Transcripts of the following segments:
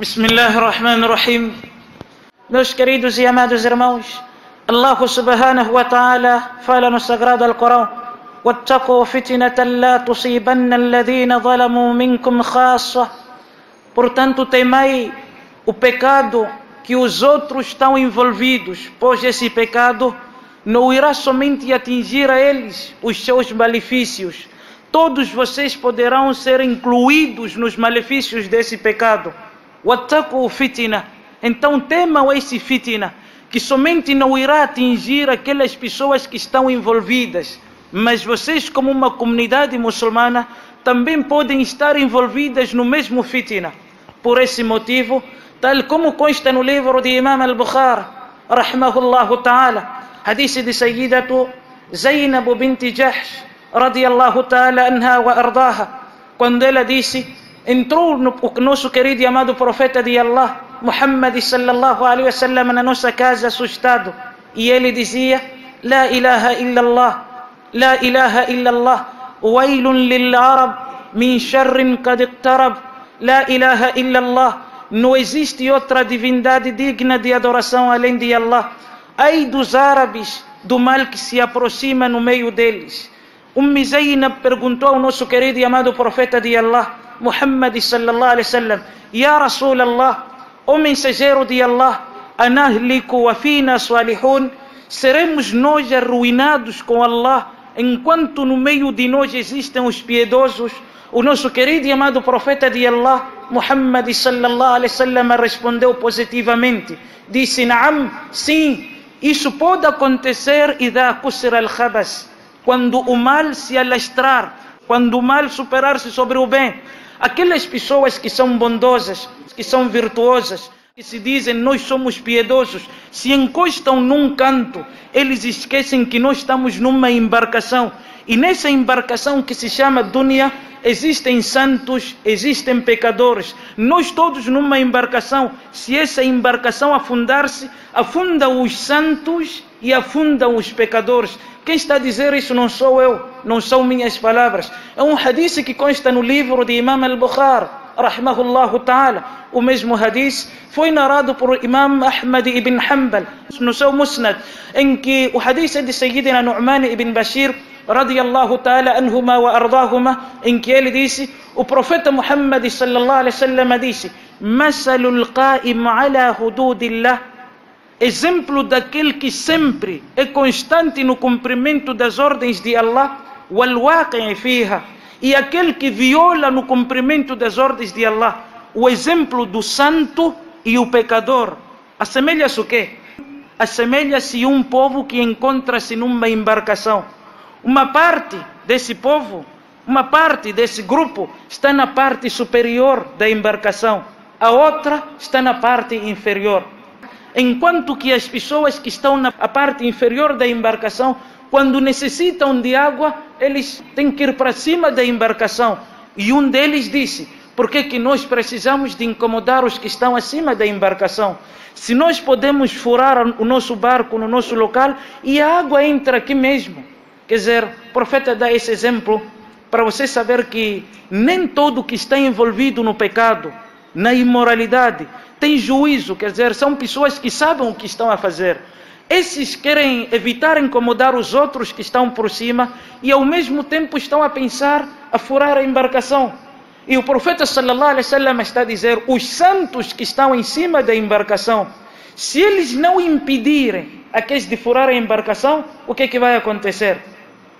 Bismillah ar-Rahman ar-Rahim. Meus queridos e amados irmãos, Allah subhanahu wa ta'ala fala no sagrado Alcorão: واتقوا فتنة لا تصيبن الذين ظلموا منكم خاصة. Portanto, temai o pecado que os outros estão envolvidos, pois esse pecado não irá somente atingir a eles os seus malefícios. Todos vocês poderão ser incluídos nos malefícios desse pecado. Wattaku. Então temam esse fitina, que somente não irá atingir aquelas pessoas que estão envolvidas, mas vocês, como uma comunidade muçulmana, também podem estar envolvidas no mesmo fitina. Por esse motivo, tal como consta no livro de Imam al-Bukhari, rahmahullah ta'ala, hadith de Sayyidatu Zainab bint Jahsh, radiyallahu ta'ala anha wa ardaha, quando ela disse, entrou no nosso querido e amado profeta de Allah, Muhammad sallallahu alaihi wasallam, na nossa casa assustado, e ele dizia, La ilaha illallah, La ilaha illallah, wailun lil arab min sharrin qad iqtarab, La ilaha illallah, não existe outra divindade digna de adoração além de Allah. Ai dos árabes, do mal que se aproxima no meio deles. Umm Zainab perguntou ao nosso querido e amado profeta de Allah, Muhammad sallallahu alaihi wasallam, Ya Rasul Allah, o mensageiro de Allah, anahliku wa fina salihun, seremos nós arruinados com Allah, enquanto no meio de nós existem os piedosos, o nosso querido e amado profeta de Allah, Muhammad sallallahu alaihi wasallam, respondeu positivamente. Disse: Naam, sim, isso pode acontecer idha kusra al-khabas, quando o mal se alastrar, quando o mal superar-se sobre o bem. Aquelas pessoas que são bondosas, que são virtuosas, que se dizem nós somos piedosos, se encostam num canto, eles esquecem que nós estamos numa embarcação. E nessa embarcação que se chama Dunya, existem santos, existem pecadores. Nós todos numa embarcação. Se essa embarcação afundar-se, afunda os santos e afundam os pecadores. Quem está a dizer isso não sou eu, não são minhas palavras. É um hadith que consta no livro de Imam al-Bukhari, rahmahullah ta'ala. O mesmo hadith foi narrado por Imam Ahmad ibn Hanbal no seu Musnad, em que o hadith é de Sayyidina Nu'man ibn Bashir, radiyallahu ta'ala anhuma wa ardahuma, em que ele disse, o profeta Muhammad sallallahu alaihi wasallam disse, Masalul qa'im ala hududillah, exemplo daquele que sempre é constante no cumprimento das ordens de Allah, wal waqi'i fiha, e aquele que viola no cumprimento das ordens de Allah, o exemplo do santo e o pecador, assemelha-se o quê? Assemelha-se um povo que encontra-se numa embarcação. Uma parte desse povo, uma parte desse grupo está na parte superior da embarcação, a outra está na parte inferior. Enquanto que as pessoas que estão na parte inferior da embarcação, quando necessitam de água, eles têm que ir para cima da embarcação. E um deles disse: por que, que nós precisamos de incomodar os que estão acima da embarcação? Se nós podemos furar o nosso barco no nosso local e a água entra aqui mesmo. Quer dizer, o profeta dá esse exemplo para você saber que nem todo que está envolvido no pecado, na imoralidade, tem juízo, quer dizer, são pessoas que sabem o que estão a fazer. Esses querem evitar incomodar os outros que estão por cima e ao mesmo tempo estão a pensar a furar a embarcação. E o profeta sallallahu alaihi wasallam está a dizer: os santos que estão em cima da embarcação, se eles não impedirem aqueles de furar a embarcação, o que é que vai acontecer?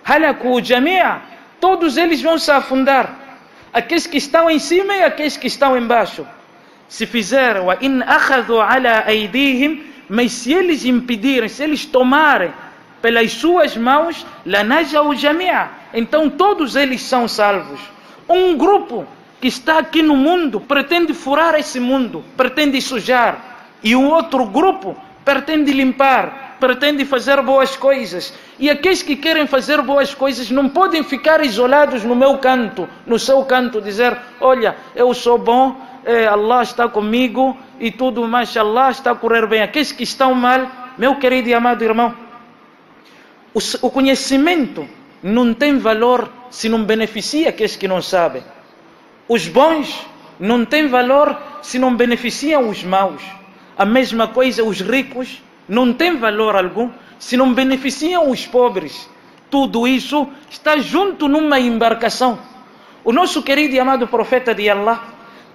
Halaku jamia, todos eles vão se afundar. Aqueles que estão em cima e aqueles que estão embaixo. Se fizer wa in akhadhu ala aydihim, mas se eles impedirem, se eles tomarem pelas suas mãos, lanajau jamia, então todos eles são salvos. Um grupo que está aqui no mundo pretende furar esse mundo, pretende sujar, e um outro grupo pretende limpar, pretende fazer boas coisas. E aqueles que querem fazer boas coisas não podem ficar isolados no meu canto, no seu canto, dizer: Olha, eu sou bom, eh, Allah está comigo e tudo, mas Allah está a correr bem. Aqueles que estão mal, meu querido e amado irmão, o, o conhecimento não tem valor se não beneficia aqueles que não sabem. Os bons não tem valor se não beneficiam os maus. A mesma coisa, os ricos não tem valor algum se não beneficiam os pobres. Tudo isso está junto numa embarcação. O nosso querido e amado profeta de Allah,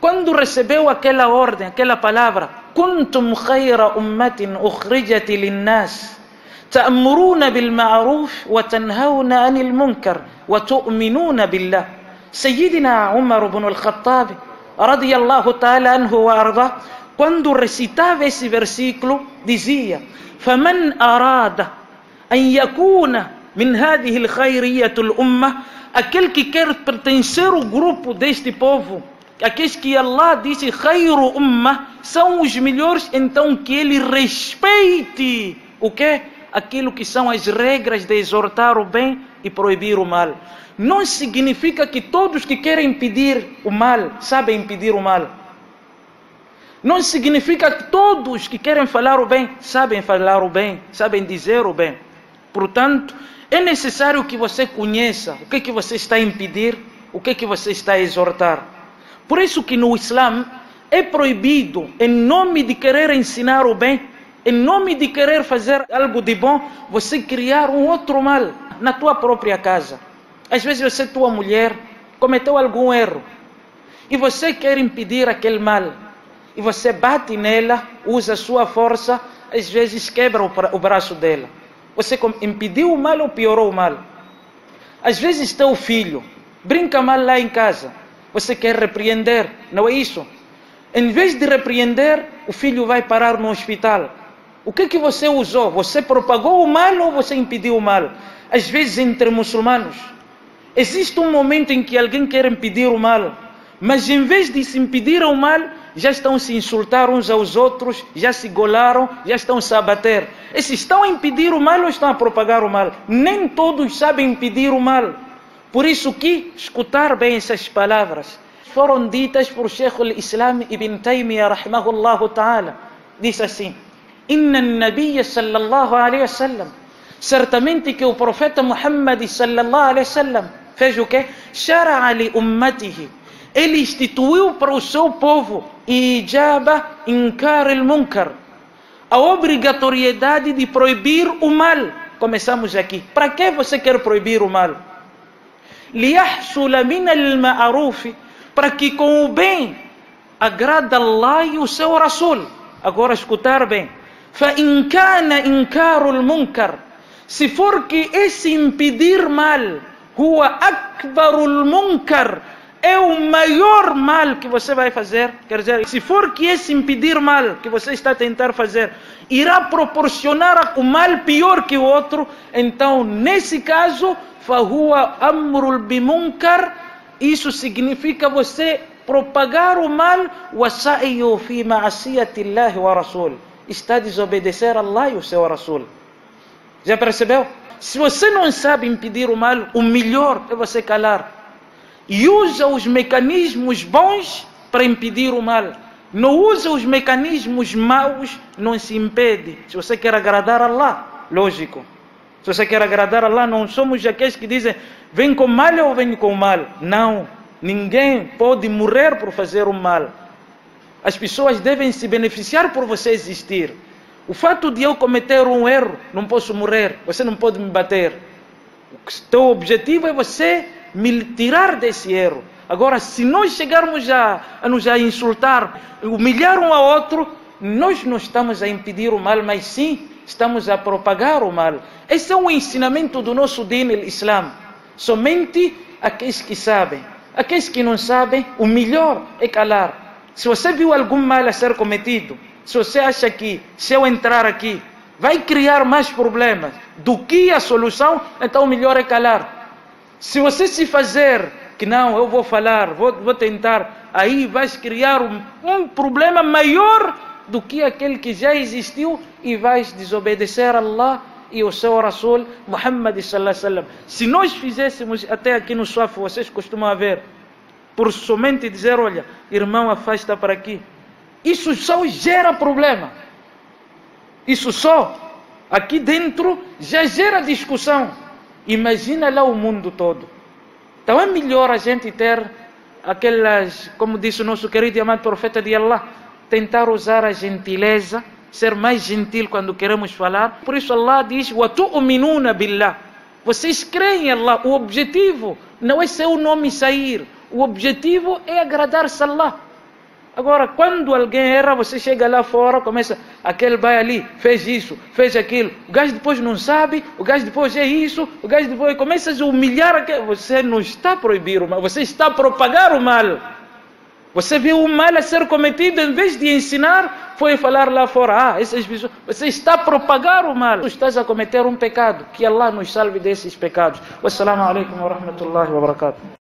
quando recebeu aquela ordem, aquela palavra, كنتم خير أمة أخرجت للناس تأمرون بالمعروف وتنهون عن المنكر وتؤمنون بالله سيدنا عمر بن الخطاب رضي الله تعالى عنه وأرضاه quando recitava esse versículo dizia فمن أراد أن يكون من هذه الخيرية الأمة aquele que quer pertencer ao grupo deste povo aqueles que Allah disse khairu umma são os melhores, então que ele respeite o que? Aquilo que são as regras de exortar o bem e proibir o mal. Não significa que todos que querem impedir o mal sabem impedir o mal. Não significa que todos que querem falar o bem sabem falar o bem, sabem dizer o bem. Portanto, é necessário que você conheça o que, é que você está a impedir, o que, é que você está a exortar. Por isso que no Islã é proibido, em nome de querer ensinar o bem, em nome de querer fazer algo de bom, você criar um outro mal na tua própria casa. Às vezes você, tua mulher, cometeu algum erro e você quer impedir aquele mal. E você bate nela, usa a sua força, às vezes quebra o braço dela. Você impediu o mal ou piorou o mal? Às vezes teu filho brinca mal lá em casa. Você quer repreender, não é isso? Em vez de repreender, o filho vai parar no hospital. O que que você usou? Você propagou o mal ou você impediu o mal? Às vezes entre muçulmanos existe um momento em que alguém quer impedir o mal, mas em vez de se impedir o mal, já estão se insultar uns aos outros, já se golaram, já estão se a bater. Esses estão a impedir o mal ou estão a propagar o mal? Nem todos sabem impedir o mal. Por isso que escutar bem essas palavras foram ditas por Sheikh al-Islam Ibn Taymiyyah rahimahullah ta'ala. Diz assim: "Inna an-nabiy sallallahu alaihi wasallam certamente que o profeta Muhammad sallallahu alaihi wasallam fez o quê? Shara'a li ummatihi. Ele instituiu para o seu povo ijaba inkar al-munkar, a obrigatoriedade de proibir o mal. Começamos aqui. Para que você quer proibir o mal? Liyahsula min al-ma'ruf, para que com o bem agrada Allah e o seu Rasul. Agora escutar bem. Fa in kana inkarul munkar, se for que esse impedir mal, rua akbarul munkar, é o maior mal que você vai fazer. Quer dizer, se for que é esse impedir mal que você está a tentar fazer irá proporcionar o mal pior que o outro, então nesse caso, fahua amrul bimunkar, isso significa você propagar o mal wasa'iyu fi ma'asiyati Allah wa Rasul. Está a desobedecer a Allah e o seu Rasul. Já percebeu? Se você não sabe impedir o mal, o melhor é você calar e usa os mecanismos bons para impedir o mal não usa os mecanismos maus não se impede se você quer agradar a Allah lógico se você quer agradar a Allah, não somos aqueles que dizem, vem com mal ou vem com mal. Não. Ninguém pode morrer por fazer o mal. As pessoas devem se beneficiar por você existir. O fato de eu cometer um erro, não posso morrer. Você não pode me bater. O teu objetivo é você me tirar desse erro. Agora, se nós chegarmos a, a nos a insultar, humilhar um ao outro, nós não estamos a impedir o mal, mas sim estamos a propagar o mal. Esse é um ensinamento do nosso din Islã. Somente aqueles que sabem. Aqueles que não sabem, o melhor é calar. Se você viu algum mal a ser cometido, se você acha que se eu entrar aqui vai criar mais problemas do que a solução, então o melhor é calar. Se você se fazer que não, eu vou falar, vou, vou tentar, aí vai criar um, um problema maior do que aquele que já existiu e vais desobedecer a Allah e o seu Rasul Muhammad sallallahu. Se nós fizéssemos até aqui no Suaf, vocês costumam ver, por somente dizer, olha, irmão, afasta para aqui. Isso só gera problema. Isso só, aqui dentro, já gera discussão. Imagina lá o mundo todo. Então é melhor a gente ter aquelas, como disse o nosso querido e amado profeta de Allah, tentar usar a gentileza, ser mais gentil quando queremos falar. Por isso Allah diz: billah". Vocês creem em Allah. O objetivo não é seu nome sair. O objetivo é agradar-se a Allah. Agora, quando alguém erra, você chega lá fora, começa, aquele vai ali, fez isso, fez aquilo. O gajo depois não sabe, o gajo depois é isso, o gajo depois começa a humilhar. Aquele. Você não está a proibir o mal, você está a propagar o mal. Você viu o mal a ser cometido, em vez de ensinar, foi falar lá fora, ah, essas pessoas, você está a propagar o mal. Estás a cometer um pecado, que Allah nos salve desses pecados. Wassalamu alaikum wa rahmatullahi wa barakatuh.